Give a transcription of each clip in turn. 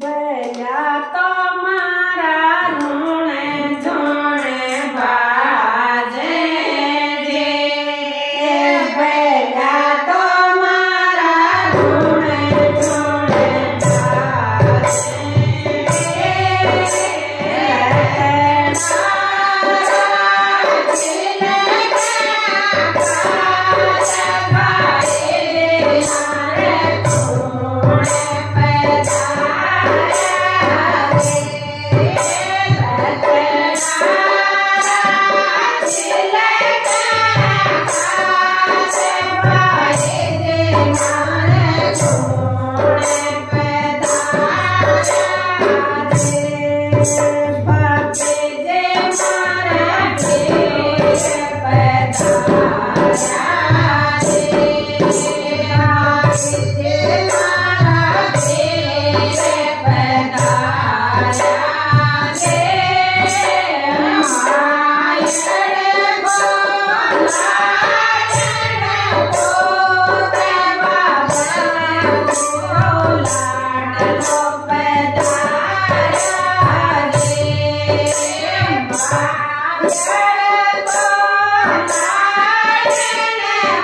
Vuela a tomar. Thank you.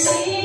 See.